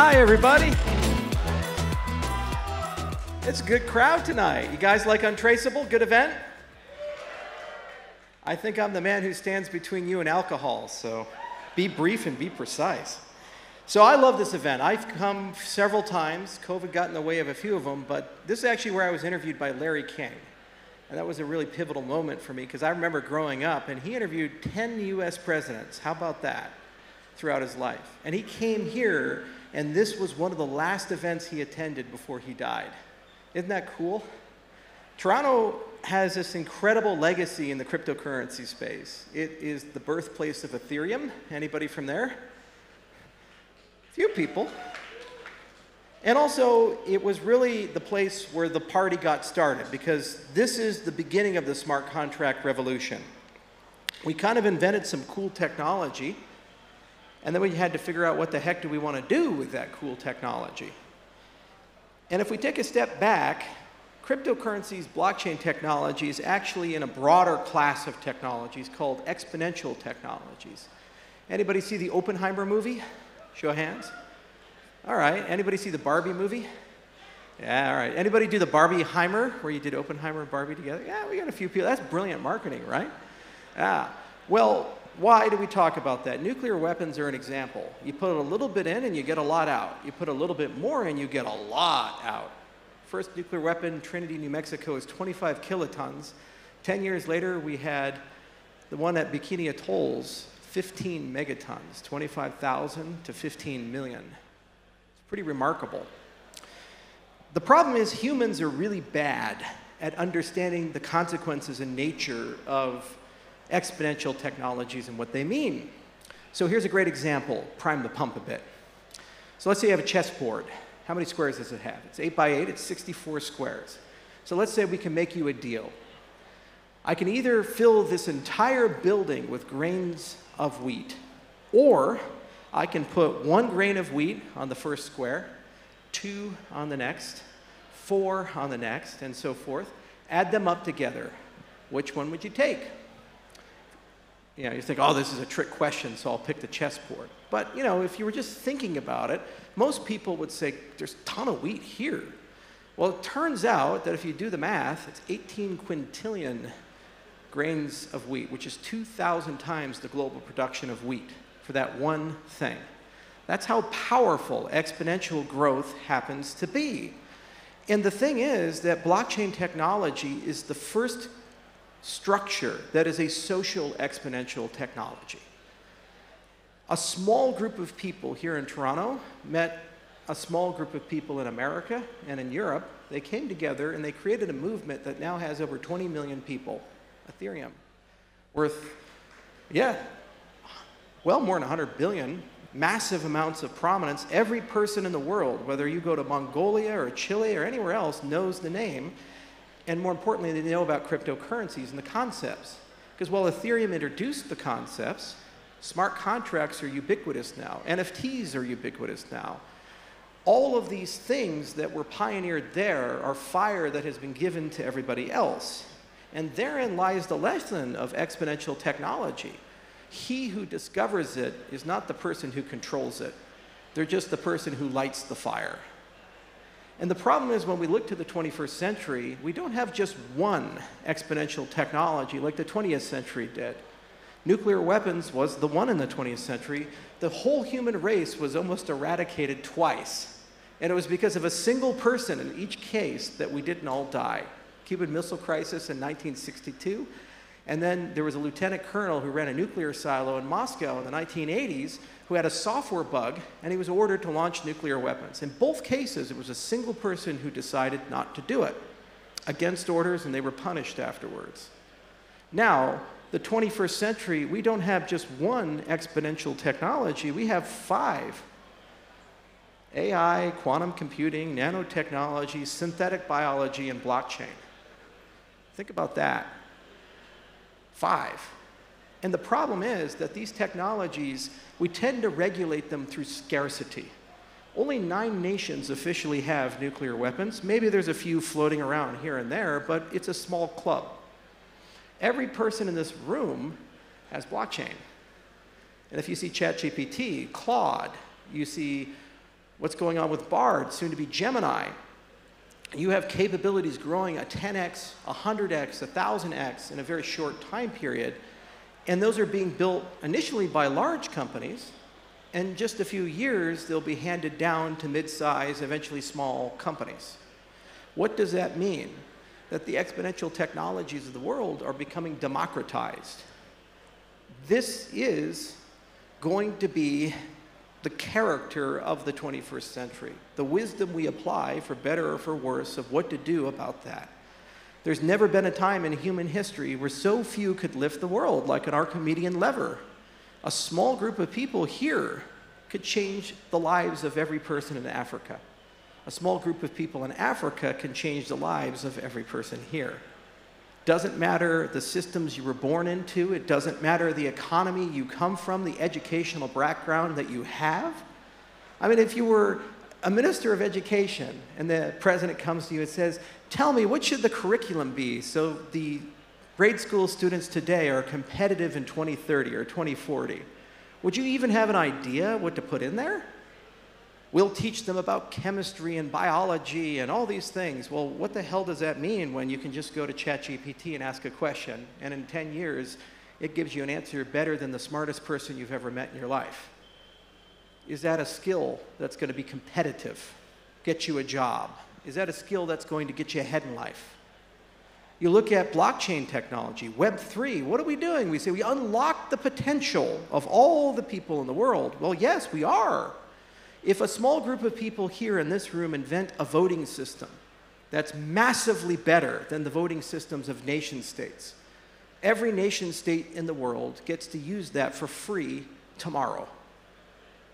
Hi, everybody. It's a good crowd tonight. You guys like Untraceable? Good event? I think I'm the man who stands between you and alcohol, so be brief and be precise. So I love this event. I've come several times. COVID got in the way of a few of them, but this is actually where I was interviewed by Larry King. And that was a really pivotal moment for me because I remember growing up and he interviewed 10 US presidents. How about that? Throughout his life. And he came here, and this was one of the last events he attended before he died. Isn't that cool? Toronto has this incredible legacy in the cryptocurrency space. It is the birthplace of Ethereum. Anybody from there? Few people. And also, it was really the place where the party got started because this is the beginning of the smart contract revolution. We kind of invented some cool technology, and then we had to figure out what the heck do we want to do with that cool technology. And if we take a step back, cryptocurrencies, blockchain technology is actually in a broader class of technologies called exponential technologies. Anybody see the Oppenheimer movie? Show of hands. All right. Anybody see the Barbie movie? Yeah, all right. Anybody do the Barbie Barbieheimer, where you did Oppenheimer and Barbie together? Yeah, we got a few people. That's brilliant marketing, right? Yeah. Well, why do we talk about that? Nuclear weapons are an example. You put a little bit in and you get a lot out. You put a little bit more in, you get a lot out. First nuclear weapon, Trinity, New Mexico, is 25 kilotons. Ten years later, we had the one at Bikini Atolls, 15 megatons, 25,000 to 15 million. It's pretty remarkable. The problem is humans are really bad at understanding the consequences and nature of exponential technologies and what they mean. So here's a great example, prime the pump a bit. So let's say you have a chessboard. How many squares does it have? It's 8 by 8, it's 64 squares. So let's say we can make you a deal. I can either fill this entire building with grains of wheat, or I can put one grain of wheat on the first square, two on the next, four on the next, and so forth. Add them up together. Which one would you take? You know, you think, oh, this is a trick question, so I'll pick the chessboard. But, you know, if you were just thinking about it, most people would say, there's a ton of wheat here. Well, it turns out that if you do the math, it's 18 quintillion grains of wheat, which is 2,000 times the global production of wheat for that one thing. That's how powerful exponential growth happens to be. And the thing is that blockchain technology is the first structure that is a social exponential technology. A small group of people here in Toronto met a small group of people in America and in Europe. They came together and they created a movement that now has over 20 million people. Ethereum, worth, yeah, well more than 100 billion, massive amounts of prominence. Every person in the world, whether you go to Mongolia or Chile or anywhere else, knows the name and more importantly, they know about cryptocurrencies and the concepts. Because while Ethereum introduced the concepts, smart contracts are ubiquitous now, NFTs are ubiquitous now. All of these things that were pioneered there are fire that has been given to everybody else. And therein lies the lesson of exponential technology. He who discovers it is not the person who controls it. They're just the person who lights the fire. And the problem is when we look to the 21st century, we don't have just one exponential technology like the 20th century did. Nuclear weapons was the one in the 20th century. The whole human race was almost eradicated twice. And it was because of a single person in each case that we didn't all die. Cuban Missile Crisis in 1962. And then there was a lieutenant colonel who ran a nuclear silo in Moscow in the 1980s who had a software bug, and he was ordered to launch nuclear weapons. In both cases, it was a single person who decided not to do it against orders, and they were punished afterwards. Now, the 21st century, we don't have just one exponential technology, we have five AI, quantum computing, nanotechnology, synthetic biology, and blockchain. Think about that. Five. And the problem is that these technologies, we tend to regulate them through scarcity. Only nine nations officially have nuclear weapons. Maybe there's a few floating around here and there, but it's a small club. Every person in this room has blockchain. And if you see ChatGPT, Claude, you see What's going on with Bard, soon to be Gemini? You have capabilities growing a 10x, 100x, 1000x in a very short time period. And those are being built initially by large companies. In just a few years, they'll be handed down to mid size, eventually small companies. What does that mean? That the exponential technologies of the world are becoming democratized. This is going to be the character of the 21st century, the wisdom we apply, for better or for worse, of what to do about that. There's never been a time in human history where so few could lift the world like an Archimedean lever. A small group of people here could change the lives of every person in Africa. A small group of people in Africa can change the lives of every person here. Doesn't matter the systems you were born into, it doesn't matter the economy you come from, the educational background that you have. I mean, if you were a minister of education and the president comes to you and says, Tell me, what should the curriculum be so the grade school students today are competitive in 2030 or 2040? Would you even have an idea what to put in there? We'll teach them about chemistry and biology and all these things. Well, what the hell does that mean when you can just go to ChatGPT and ask a question, and in 10 years, it gives you an answer better than the smartest person you've ever met in your life? Is that a skill that's going to be competitive, get you a job? Is that a skill that's going to get you ahead in life? You look at blockchain technology, Web3, what are we doing? We say we unlock the potential of all the people in the world. Well, yes, we are. If a small group of people here in this room invent a voting system that's massively better than the voting systems of nation states, every nation state in the world gets to use that for free tomorrow.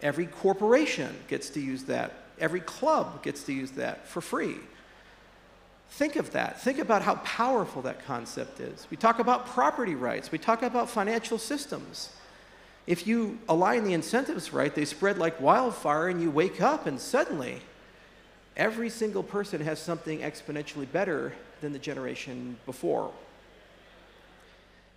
Every corporation gets to use that. Every club gets to use that for free. Think of that. Think about how powerful that concept is. We talk about property rights, we talk about financial systems. If you align the incentives right, they spread like wildfire, and you wake up, and suddenly every single person has something exponentially better than the generation before.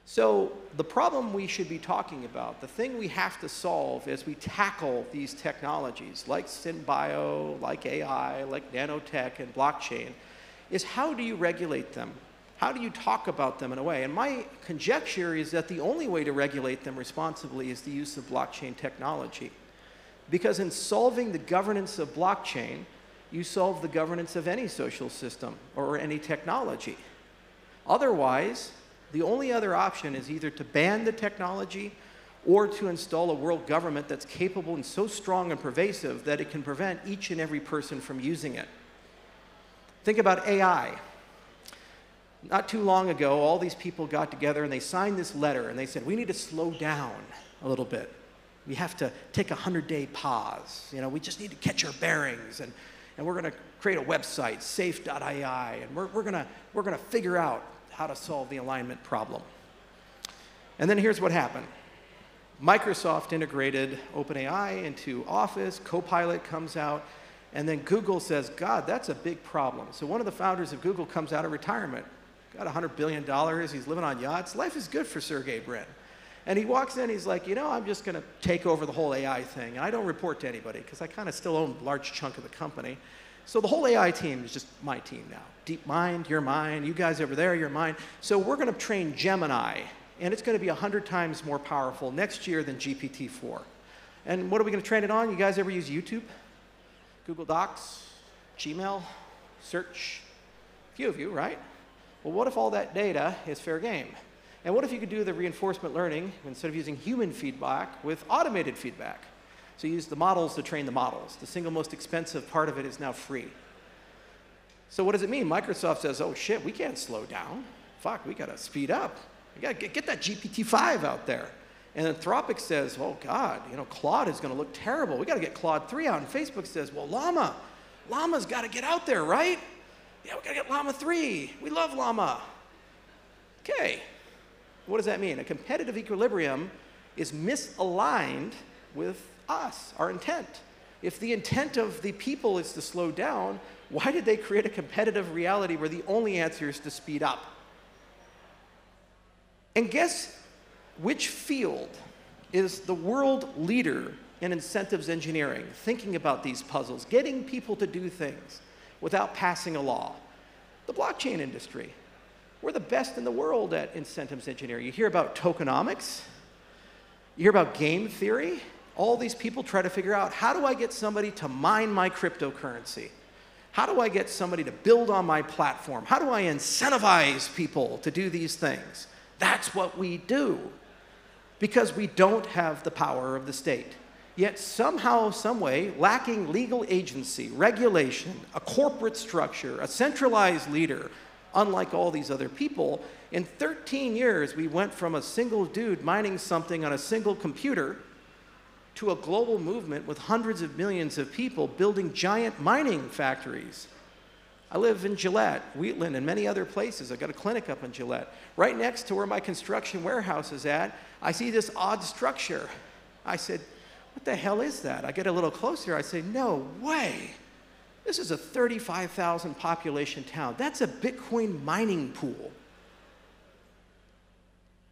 So, the problem we should be talking about, the thing we have to solve as we tackle these technologies like SynBio, like AI, like nanotech, and blockchain, is how do you regulate them? How do you talk about them in a way? And my conjecture is that the only way to regulate them responsibly is the use of blockchain technology. Because in solving the governance of blockchain, you solve the governance of any social system or any technology. Otherwise, the only other option is either to ban the technology or to install a world government that's capable and so strong and pervasive that it can prevent each and every person from using it. Think about AI. Not too long ago, all these people got together and they signed this letter and they said, we need to slow down a little bit. We have to take a 100 day pause. You know, we just need to catch our bearings and, and we're going to create a website, safe.ai, and we're, we're going we're going to figure out how to solve the alignment problem. And then here's what happened. Microsoft integrated OpenAI into Office, Copilot comes out, and then Google says, God, that's a big problem. So one of the founders of Google comes out of retirement got $100 billion, he's living on yachts. Life is good for Sergey Brin. And he walks in, he's like, you know, I'm just going to take over the whole AI thing. And I don't report to anybody because I kind of still own a large chunk of the company. So the whole AI team is just my team now. DeepMind, you're mine. You guys over there, you're mine. So we're going to train Gemini, and it's going to be 100 times more powerful next year than GPT-4. And what are we going to train it on? You guys ever use YouTube? Google Docs? Gmail? Search? A few of you, right? Well, what if all that data is fair game? And what if you could do the reinforcement learning instead of using human feedback with automated feedback? So you use the models to train the models. The single most expensive part of it is now free. So what does it mean? Microsoft says, oh shit, we can't slow down. Fuck, we gotta speed up. We gotta get, get that GPT-5 out there. And Anthropic says, oh God, you know, Claude is gonna look terrible. We gotta get Claude 3 out. And Facebook says, well, Llama, Llama's gotta get out there, right? Yeah, we gotta get Llama 3. We love Llama. Okay. What does that mean? A competitive equilibrium is misaligned with us, our intent. If the intent of the people is to slow down, why did they create a competitive reality where the only answer is to speed up? And guess which field is the world leader in incentives engineering, thinking about these puzzles, getting people to do things without passing a law. The blockchain industry. We're the best in the world at incentives engineering. You hear about tokenomics, you hear about game theory. All these people try to figure out how do I get somebody to mine my cryptocurrency? How do I get somebody to build on my platform? How do I incentivize people to do these things? That's what we do because we don't have the power of the state. Yet somehow, someway, lacking legal agency, regulation, a corporate structure, a centralized leader, unlike all these other people, in 13 years we went from a single dude mining something on a single computer to a global movement with hundreds of millions of people building giant mining factories. I live in Gillette, Wheatland, and many other places. I've got a clinic up in Gillette. Right next to where my construction warehouse is at, I see this odd structure. I said, What the hell is that? I get a little closer. I say, No way. This is a 35,000 population town. That's a Bitcoin mining pool.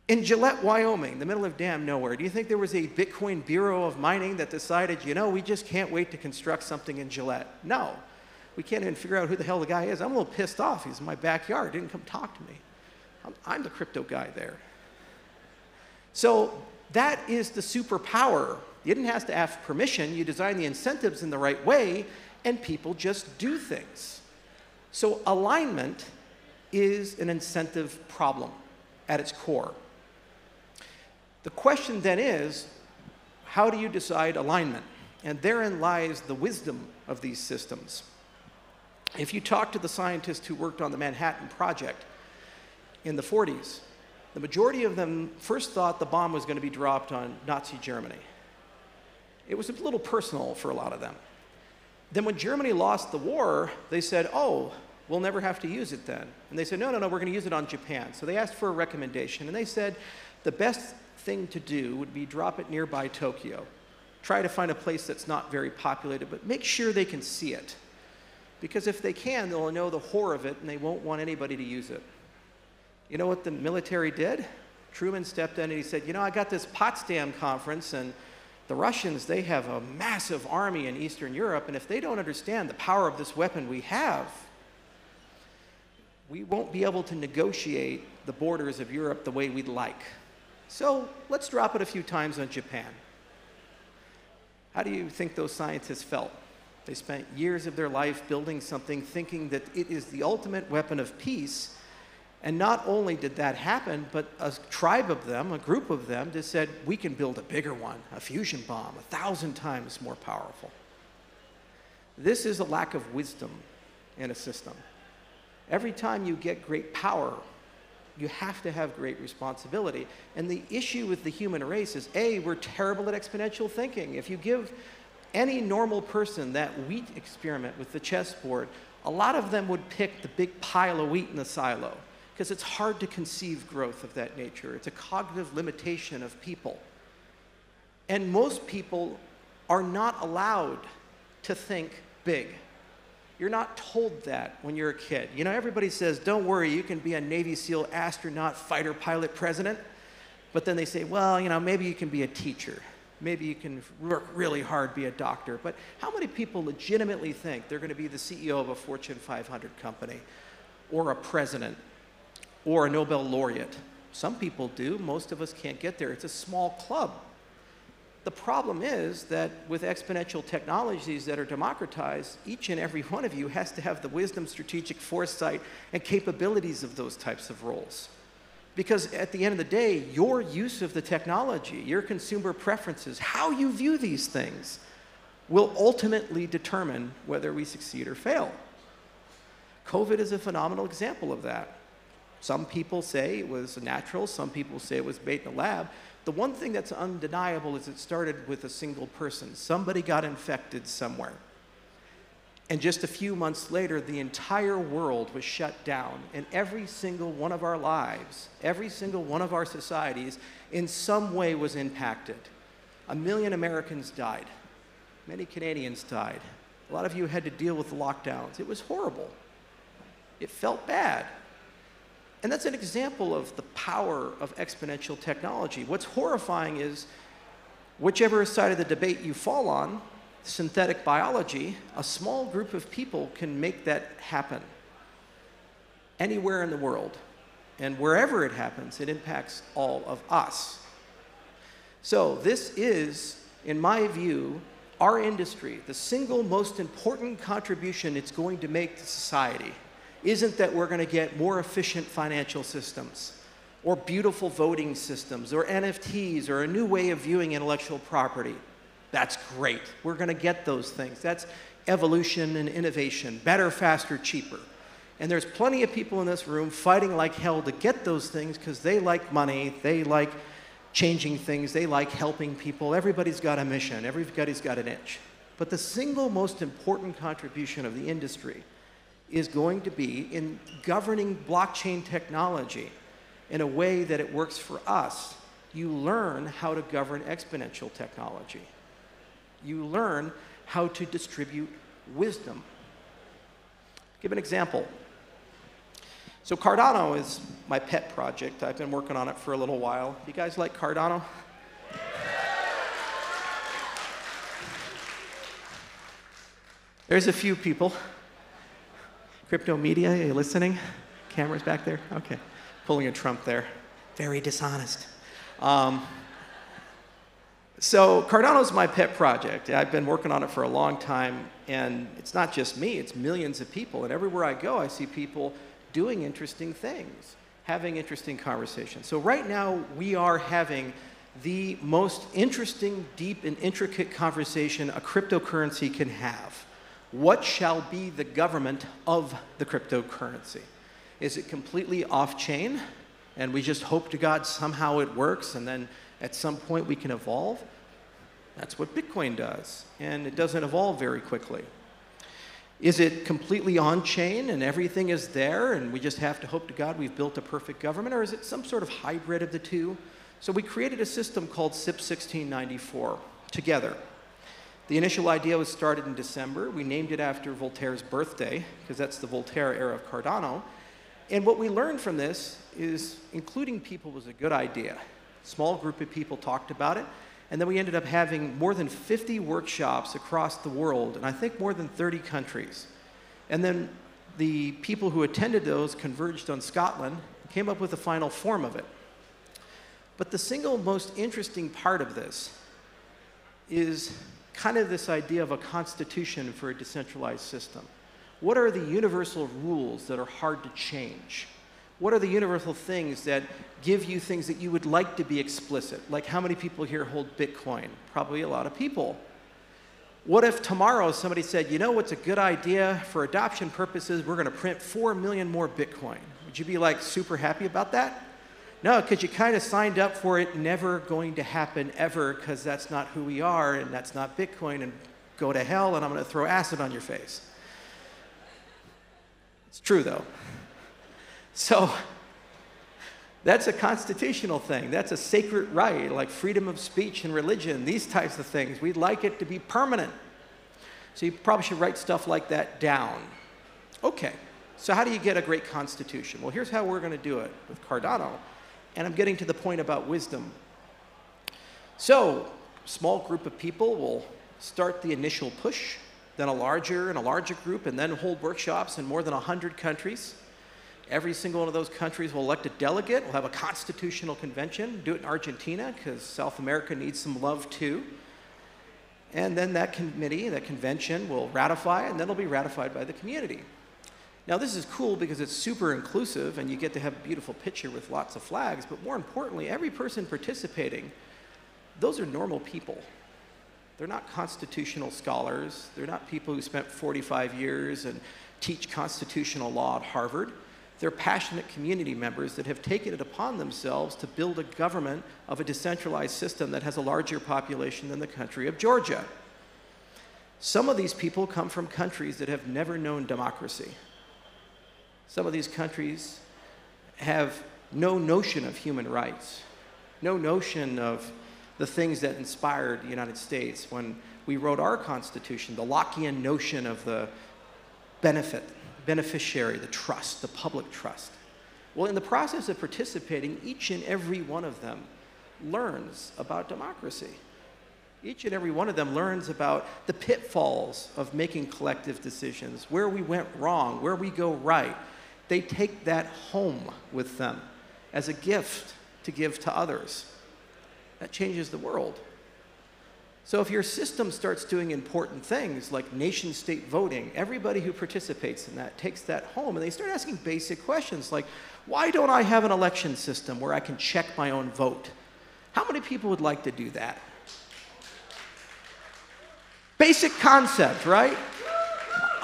In Gillette, Wyoming, the middle of damn nowhere, do you think there was a Bitcoin Bureau of Mining that decided, you know, we just can't wait to construct something in Gillette? No. We can't even figure out who the hell the guy is. I'm a little pissed off. He's in my backyard. Didn't come talk to me. I'm, I'm the crypto guy there. So that is the superpower. You didn't have to ask permission. You design the incentives in the right way, and people just do things. So alignment is an incentive problem at its core. The question then is, how do you decide alignment? And therein lies the wisdom of these systems. If you talk to the scientists who worked on the Manhattan Project in the 40s, the majority of them first thought the bomb was going to be dropped on Nazi Germany. It was a little personal for a lot of them. Then, when Germany lost the war, they said, Oh, we'll never have to use it then. And they said, No, no, no, we're going to use it on Japan. So they asked for a recommendation, and they said, The best thing to do would be drop it nearby Tokyo. Try to find a place that's not very populated, but make sure they can see it. Because if they can, they'll know the horror of it and they won't want anybody to use it. You know what the military did? Truman stepped in and he said, You know, I got this Potsdam conference, and the Russians, they have a massive army in Eastern Europe, and if they don't understand the power of this weapon we have, we won't be able to negotiate the borders of Europe the way we'd like. So let's drop it a few times on Japan. How do you think those scientists felt? They spent years of their life building something thinking that it is the ultimate weapon of peace. And not only did that happen, but a tribe of them, a group of them, just said, we can build a bigger one, a fusion bomb, a thousand times more powerful. This is a lack of wisdom in a system. Every time you get great power, you have to have great responsibility. And the issue with the human race is A, we're terrible at exponential thinking. If you give any normal person that wheat experiment with the chessboard, a lot of them would pick the big pile of wheat in the silo because it's hard to conceive growth of that nature. It's a cognitive limitation of people. And most people are not allowed to think big. You're not told that when you're a kid. You know, everybody says, don't worry, you can be a Navy SEAL astronaut, fighter pilot, president. But then they say, well, you know, maybe you can be a teacher. Maybe you can work really hard, be a doctor. But how many people legitimately think they're going to be the CEO of a Fortune 500 company, or a president, or a Nobel laureate? Some people do. Most of us can't get there. It's a small club. The problem is that with exponential technologies that are democratized, each and every one of you has to have the wisdom, strategic foresight, and capabilities of those types of roles. Because at the end of the day, your use of the technology, your consumer preferences, how you view these things, will ultimately determine whether we succeed or fail. COVID is a phenomenal example of that. Some people say it was natural, some people say it was made in a lab, the one thing that's undeniable is it started with a single person. Somebody got infected somewhere. And just a few months later, the entire world was shut down, and every single one of our lives, every single one of our societies, in some way was impacted. A million Americans died, many Canadians died. A lot of you had to deal with the lockdowns. It was horrible. It felt bad. And that's an example of the power of exponential technology. What's horrifying is whichever side of the debate you fall on, synthetic biology, a small group of people can make that happen anywhere in the world. And wherever it happens, it impacts all of us. So, this is, in my view, our industry, the single most important contribution it's going to make to society isn't that we're going to get more efficient financial systems or beautiful voting systems or NFTs or a new way of viewing intellectual property. That's great. We're going to get those things. That's evolution and innovation better, faster, cheaper. And there's plenty of people in this room fighting like hell to get those things because they like money, they like changing things, they like helping people. Everybody's got a mission, everybody's got an itch. But the single most important contribution of the industry is going to be in governing blockchain technology in a way that it works for us. You learn how to govern exponential technology. You learn how to distribute wisdom. Give an example. So Cardano is my pet project. I've been working on it for a little while. You guys like Cardano? There's a few people. Crypto media, are you listening? Cameras back there? Okay. Pulling a Trump there. Very dishonest. Um, so Cardano's my pet project. I've been working on it for a long time, and it's not just me, it's millions of people. And everywhere I go, I see people doing interesting things, having interesting conversations. So, right now, we are having the most interesting, deep, and intricate conversation a cryptocurrency can have. What shall be the government of the cryptocurrency? Is it completely off chain and we just hope to God somehow it works and then at some point we can evolve? That's what Bitcoin does, and it doesn't evolve very quickly. Is it completely on chain and everything is there and we just have to hope to God we've built a perfect government, or is it some sort of hybrid of the two? So we created a system called CIP 1694 together. The initial idea was started in December. We named it after Voltaire's birthday, because that's the Voltaire era of Cardano. And what we learned from this is including people was a good idea. Small group of people talked about it. And then we ended up having more than 50 workshops across the world, and I think more than 30 countries. And then the people who attended those converged on Scotland and came up with the final form of it. But the single most interesting part of this is kind of this idea of a constitution for a decentralized system. What are the universal rules that are hard to change? What are the universal things that give you things that you would like to be explicit? Like how many people here hold Bitcoin? Probably a lot of people. What if tomorrow somebody said, you know what's a good idea for adoption purposes? We're going to print 4 million more Bitcoin. Would you be like super happy about that? No, because you kind of signed up for it never going to happen ever because that's not who we are and that's not Bitcoin and go to hell and I'm going to throw acid on your face. It's true though. So that's a constitutional thing. That's a sacred right, like freedom of speech and religion, these types of things. We'd like it to be permanent. So you probably should write stuff like that down. Okay, so how do you get a great constitution? Well, here's how we're going to do it with Cardano. And I'm getting to the point about wisdom. So, small group of people will start the initial push, then a larger and a larger group, and then hold workshops in more than 100 countries. Every single one of those countries will elect a delegate. We'll have a constitutional convention. Do it in Argentina because South America needs some love too. And then that committee, that convention, will ratify, and then it'll be ratified by the community. Now, this is cool because it's super inclusive and you get to have a beautiful picture with lots of flags, but more importantly, every person participating, those are normal people. They're not constitutional scholars, they're not people who spent 45 years and teach constitutional law at Harvard. They're passionate community members that have taken it upon themselves to build a government of a decentralized system that has a larger population than the country of Georgia. Some of these people come from countries that have never known democracy. Some of these countries have no notion of human rights, no notion of the things that inspired the United States when we wrote our Constitution, the Lockean notion of the benefit beneficiary, the trust, the public trust. Well, in the process of participating, each and every one of them learns about democracy. Each and every one of them learns about the pitfalls of making collective decisions, where we went wrong, where we go right. They take that home with them as a gift to give to others. That changes the world. So if your system starts doing important things like nation state voting, everybody who participates in that takes that home and they start asking basic questions like, why don't I have an election system where I can check my own vote? How many people would like to do that? Basic concept, right?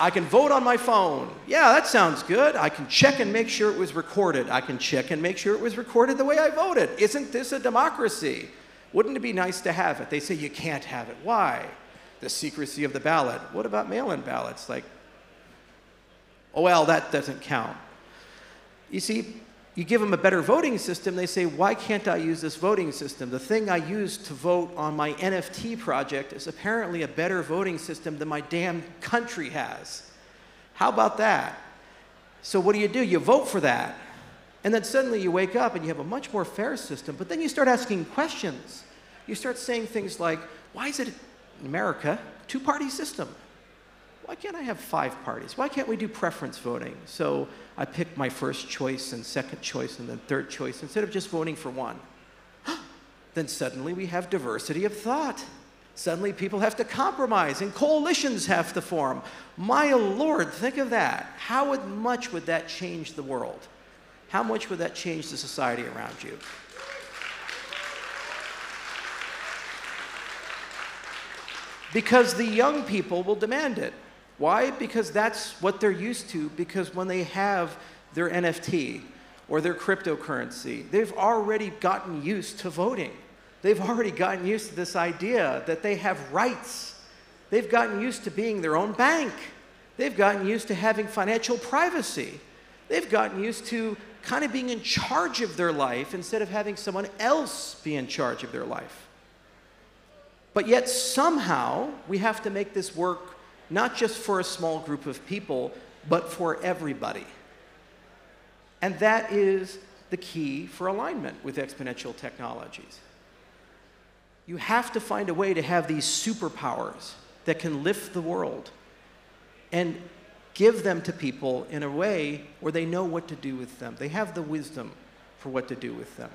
I can vote on my phone. Yeah, that sounds good. I can check and make sure it was recorded. I can check and make sure it was recorded the way I voted. Isn't this a democracy? Wouldn't it be nice to have it? They say you can't have it. Why? The secrecy of the ballot. What about mail in ballots? Like, oh, well, that doesn't count. You see, you give them a better voting system, they say, why can't I use this voting system? The thing I used to vote on my NFT project is apparently a better voting system than my damn country has. How about that? So, what do you do? You vote for that. And then suddenly you wake up and you have a much more fair system, but then you start asking questions. You start saying things like, why is it America two party system? Why can't I have five parties? Why can't we do preference voting? So I pick my first choice and second choice and then third choice instead of just voting for one. then suddenly we have diversity of thought. Suddenly people have to compromise and coalitions have to form. My lord, think of that. How much would that change the world? How much would that change the society around you? Because the young people will demand it. Why? Because that's what they're used to, because when they have their NFT or their cryptocurrency, they've already gotten used to voting. They've already gotten used to this idea that they have rights. They've gotten used to being their own bank. They've gotten used to having financial privacy. They've gotten used to kind of being in charge of their life instead of having someone else be in charge of their life. But yet, somehow, we have to make this work not just for a small group of people, but for everybody. And that is the key for alignment with exponential technologies. You have to find a way to have these superpowers that can lift the world and give them to people in a way where they know what to do with them. They have the wisdom for what to do with them.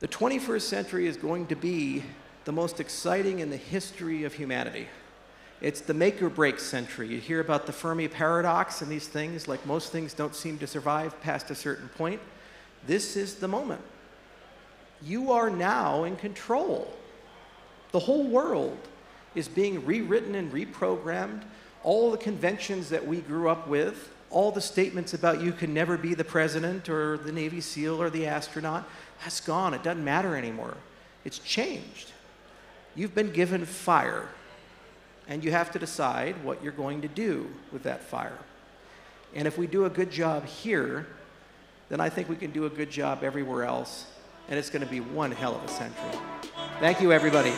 The 21st century is going to be the most exciting in the history of humanity. It's the make or break century. You hear about the Fermi paradox and these things, like most things don't seem to survive past a certain point. This is the moment. You are now in control. The whole world is being rewritten and reprogrammed. All the conventions that we grew up with, all the statements about you can never be the president or the Navy SEAL or the astronaut, that's gone. It doesn't matter anymore. It's changed. You've been given fire and you have to decide what you're going to do with that fire. And if we do a good job here, then I think we can do a good job everywhere else, and it's going to be one hell of a century. Thank you, everybody.